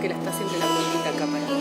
que la está siempre la puntita acá para.